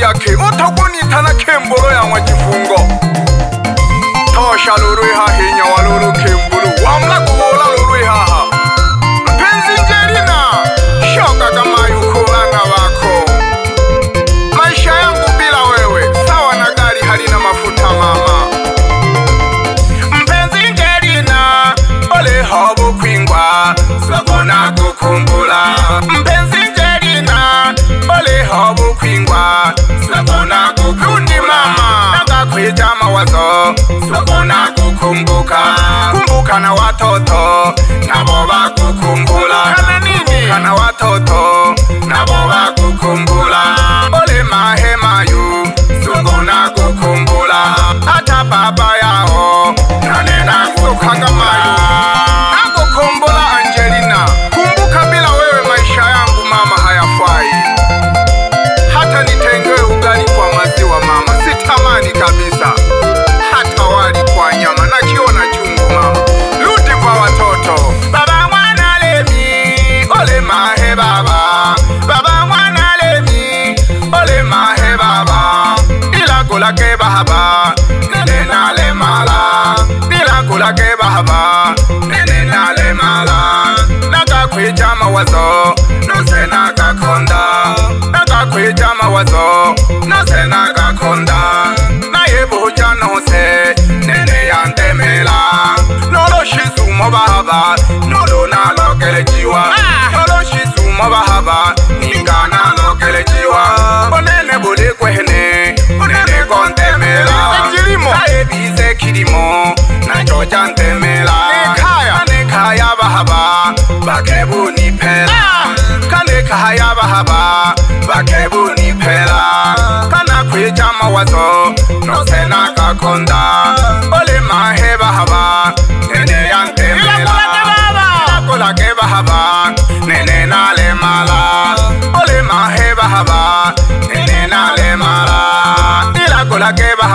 やけ男にたなけ bahaba nolonalokelejiwa ah! oloshisuma bahaba ninganalokelejiwa onene bolekwehene onene kontemela ailimo ebize kilimo nacoca ntemela anekhaya bahaba bakebuniphela ah! kanekhaya bahaba bakebuniphela kanakhwecamawazo nosenakakhondaa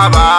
¡Vamos!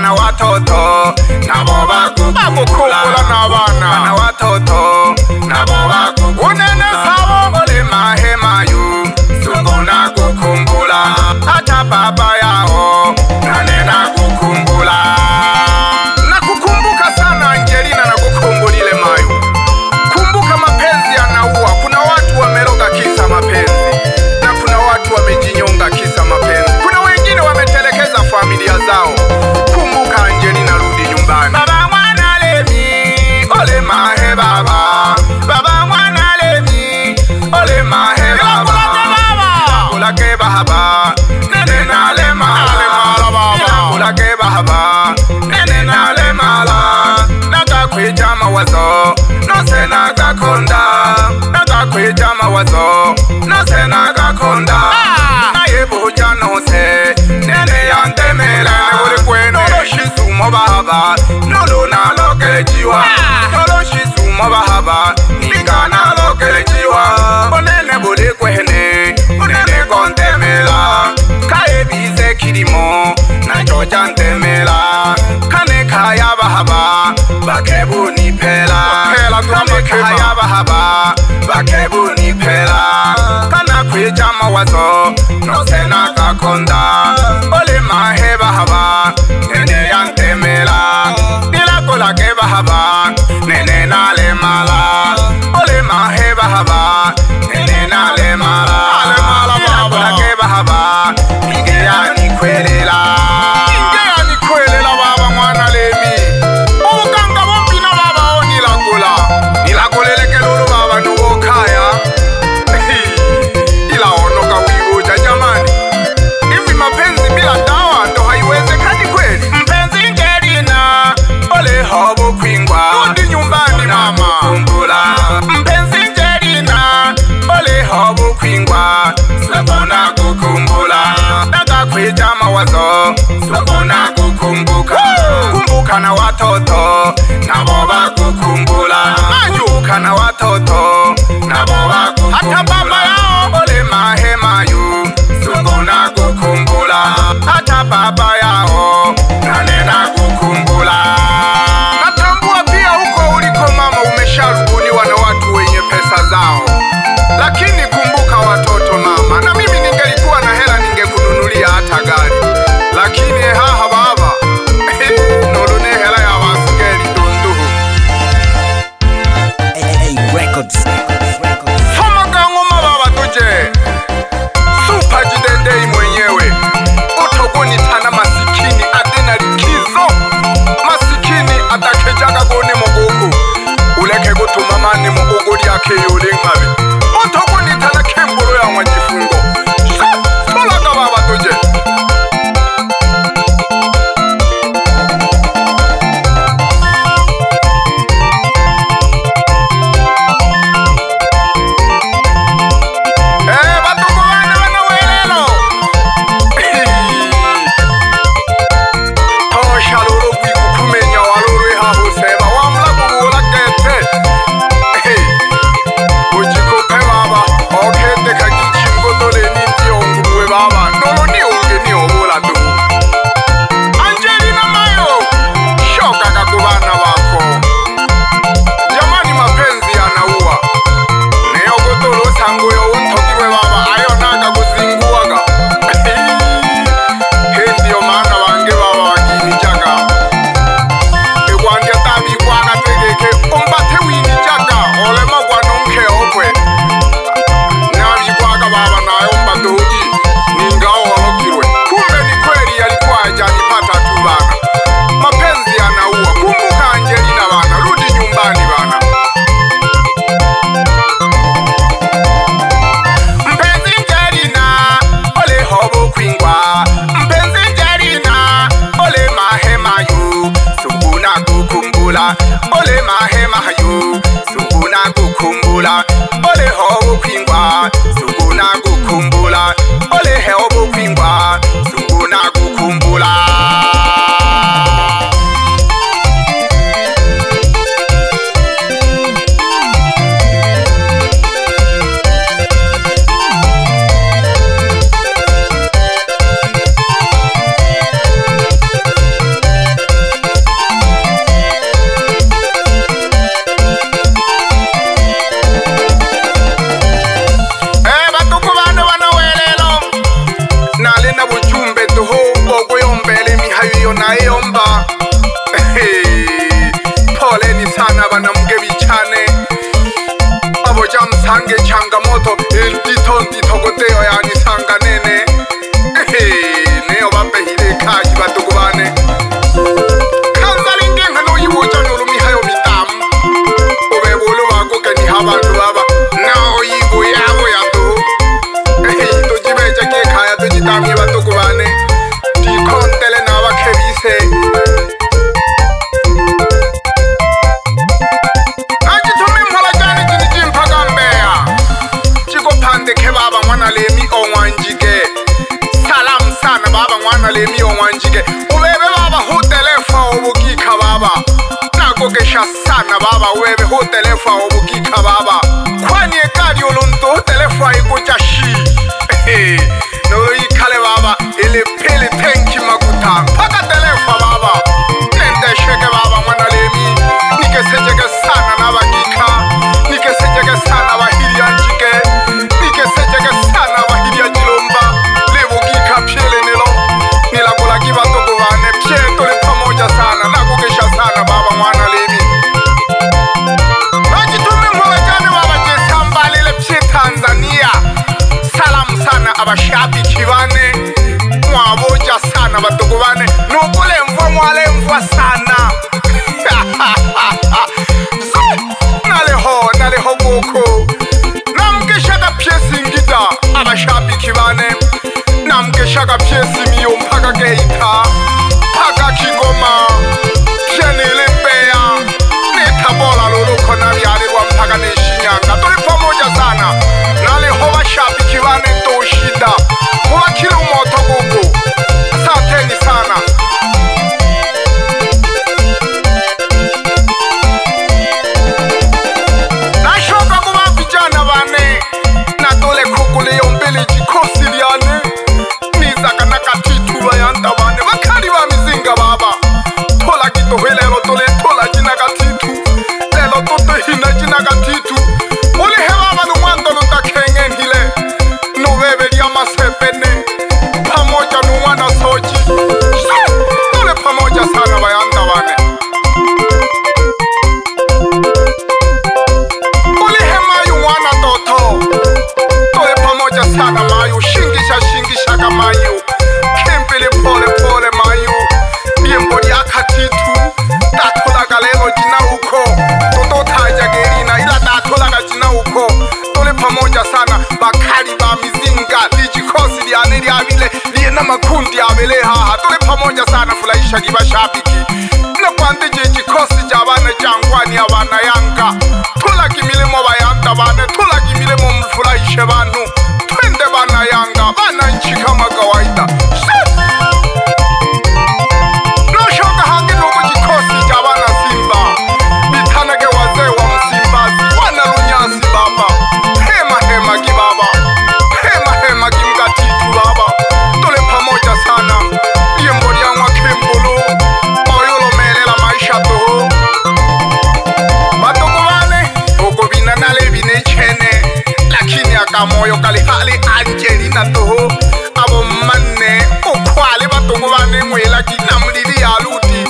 sana watoto kwezo nasenakakhonda ah! nayebojanose nene yantemela ah! ekwene oloshisumo bahaba nolunalokejiwa ah! oloshisumo bahaba nikanalokejiwa onene bolekwene onene kontemela kaebize kilimo nacojantemela kane khaya bahaba bakebuniphela kane khaya bahaba bakebuni no se nada con kama wazoo, tuko na kukumbuka, kumbuka na watoto na baba kill you, Link Abby. Havana avaxati chivane mwavoca sana vatukuvane nokulemva mwalemva sana so na leho na leho buku namkexaka pyesingida avaxati chivane namkexaka pyesimiyo mphaka keita moyo kali hali angelina toho abo manne o khwale ba tongo ba ne ngwela ki namlili ya luti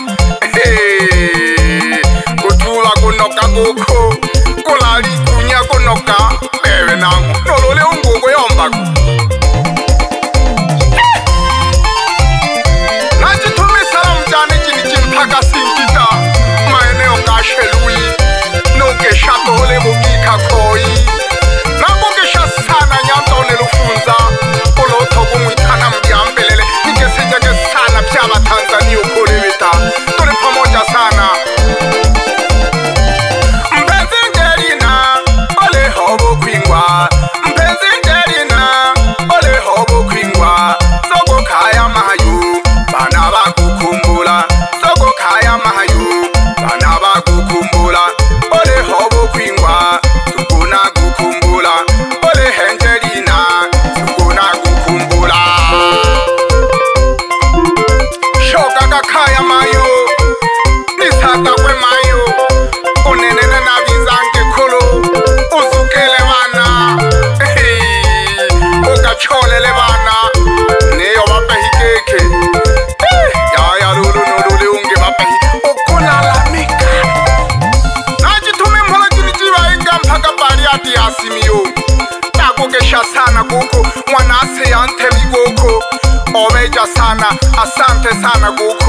kutula kunoka koko kolali kunya kunoka bebe nangu nolole ungogo yombaku I'm a